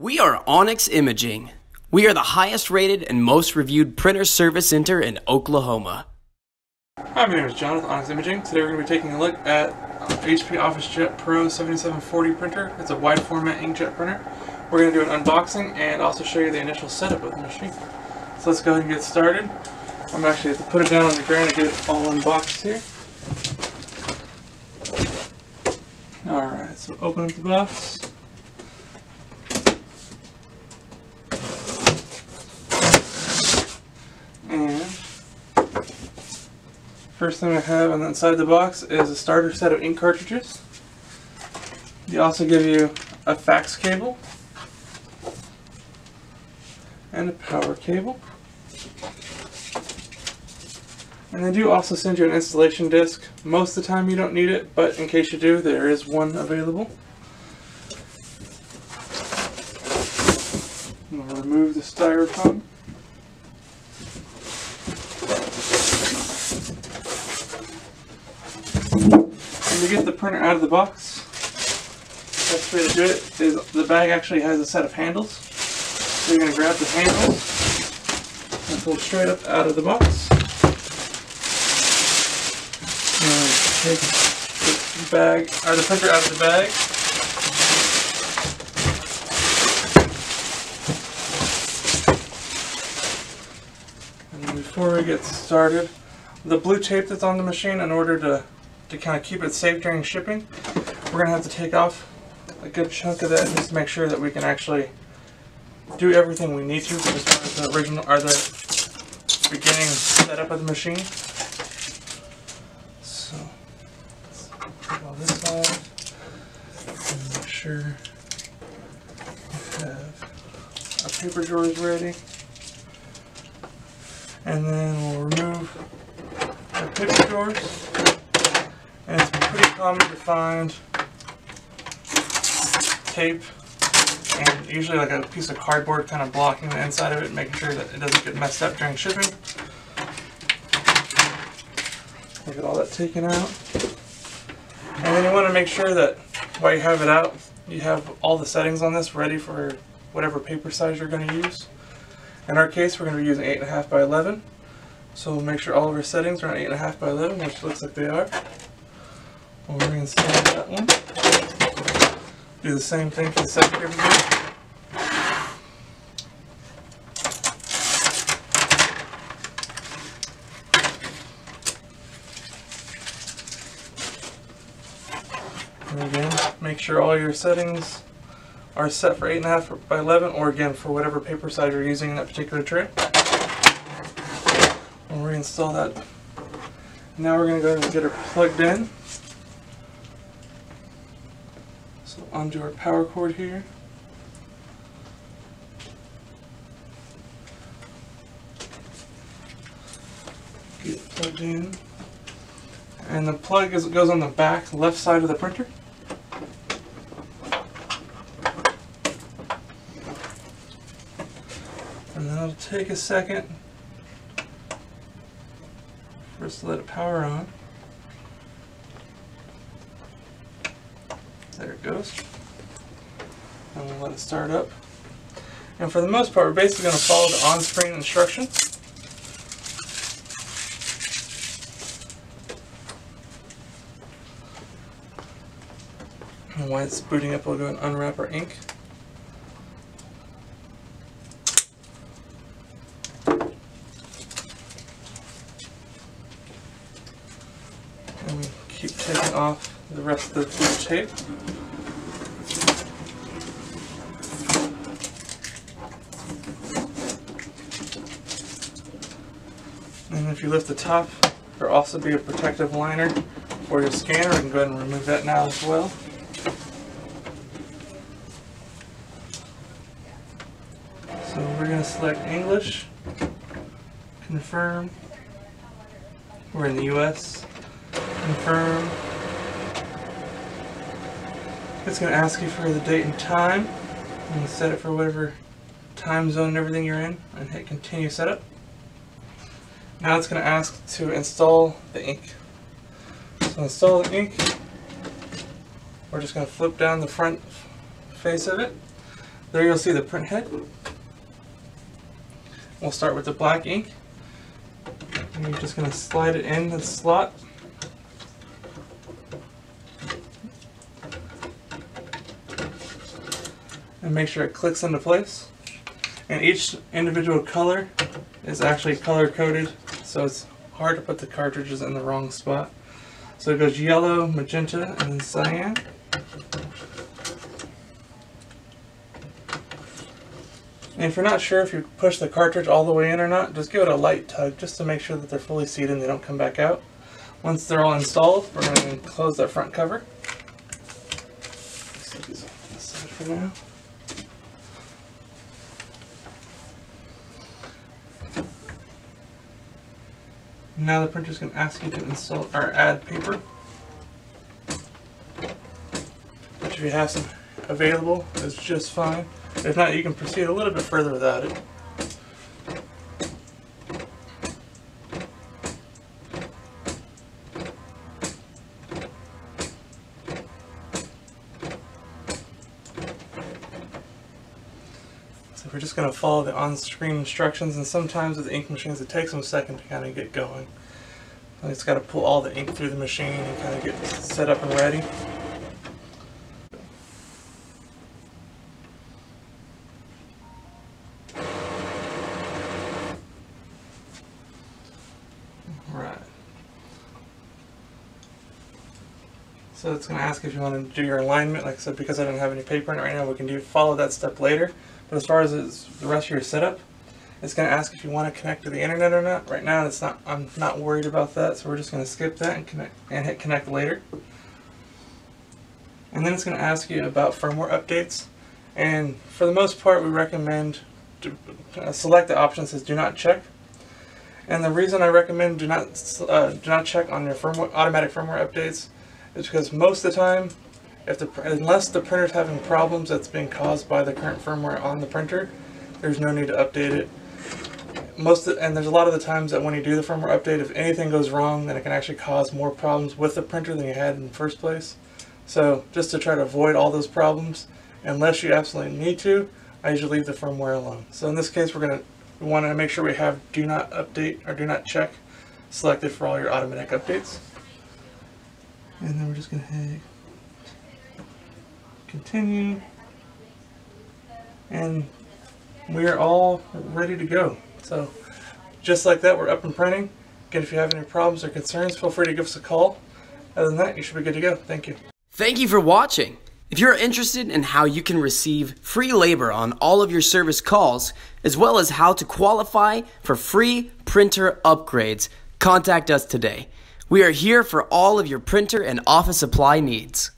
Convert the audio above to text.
We are Onyx Imaging. We are the highest rated and most reviewed printer service center in Oklahoma. Hi, my name is John with Onyx Imaging. Today we're going to be taking a look at uh, HP OfficeJet Pro 7740 printer. It's a wide format inkjet printer. We're going to do an unboxing and also show you the initial setup of the machine. So let's go ahead and get started. I'm actually going to put it down on the ground to get it all unboxed here. Alright, so open up the box. And first thing I have on the inside of the box is a starter set of ink cartridges. They also give you a fax cable and a power cable. And they do also send you an installation disc. Most of the time you don't need it, but in case you do, there is one available. I'm going to remove the styrofoam. Get the printer out of the box, best way to do it is the bag actually has a set of handles. So you're going to grab the handles and pull straight up out of the box. Take the bag, or the printer out of the bag. And before we get started, the blue tape that's on the machine, in order to, to kind of keep it safe during shipping, we're going to have to take off a good chunk of that just to make sure that we can actually do everything we need to as far as the original, or the beginning setup of the machine. So, let's take all this off and make sure we have our paper drawers ready. And then we'll remove our paper drawers. And it's pretty common to find tape and usually like a piece of cardboard kind of blocking the inside of it, making sure that it doesn't get messed up during shipping. We'll get all that taken out. And then you want to make sure that while you have it out, you have all the settings on this ready for whatever paper size you're going to use. In our case, we're going to be using 8.5 by 11. So we'll make sure all of our settings are on 8.5 by 11, which looks like they are. We'll reinstall that one. Do the same thing for the second. And again, make sure all your settings are set for 8.5 by 11 or again for whatever paper size you're using in that particular tray. We'll reinstall that. Now we're going to go and get her plugged in. So onto our power cord here. Get it plugged in. And the plug is, goes on the back left side of the printer. And then it'll take a second for us to let it power on. There it goes. And we'll let it start up. And for the most part, we're basically going to follow the on-screen instructions. And while it's booting up, we'll go and unwrap our ink. And we keep taking off the rest of the tape. And if you lift the top, there'll also be a protective liner for your scanner. Can go ahead and remove that now as well. So we're going to select English, confirm, we're in the US, confirm. It's going to ask you for the date and time. Can set it for whatever time zone and everything you're in and hit continue setup. Now it's going to ask to install the ink. So install the ink. We're just going to flip down the front face of it. There you'll see the print head. We'll start with the black ink. And you're just going to slide it in the slot. And make sure it clicks into place. And each individual color is actually color coded, so it's hard to put the cartridges in the wrong spot. So it goes yellow, magenta, and cyan. And if you're not sure if you push the cartridge all the way in or not, just give it a light tug just to make sure that they're fully seated and they don't come back out. Once they're all installed, we're going to close that front cover. Set these aside for now. Now the printer's going to ask you to insert or add paper. Which if you have some available is just fine. If not, you can proceed a little bit further without it. We're just going to follow the on-screen instructions and sometimes with ink machines it takes them a second to kind of get going. It's got to pull all the ink through the machine and kind of get set up and ready. Right. So it's going to ask if you want to do your alignment. Like I said, because I don't have any paper in it right now, we can do follow that step later. But as far as the rest of your setup, it's going to ask if you want to connect to the internet or not. Right now, it's not. I'm not worried about that, so we're just going to skip that and connect and hit connect later. And then it's going to ask you about firmware updates. And for the most part, we recommend to uh, select the option that says do not check. And the reason I recommend do not uh, do not check on your firmware, automatic firmware updates is because most of the time, if the unless the printer's having problems that's being caused by the current firmware on the printer, there's no need to update it. Most and there's a lot of the times that when you do the firmware update, if anything goes wrong, then it can actually cause more problems with the printer than you had in the first place. So just to try to avoid all those problems, unless you absolutely need to, I usually leave the firmware alone. So in this case, we're going to we want to make sure we have do not update or do not check selected for all your automatic updates. And then we're just to hit continue. And we are all ready to go. So just like that, we're up and printing. Again, if you have any problems or concerns, feel free to give us a call. Other than that, you should be good to go. Thank you. Thank you for watching. If you're interested in how you can receive free labor on all of your service calls, as well as how to qualify for free printer upgrades, contact us today. We are here for all of your printer and office supply needs.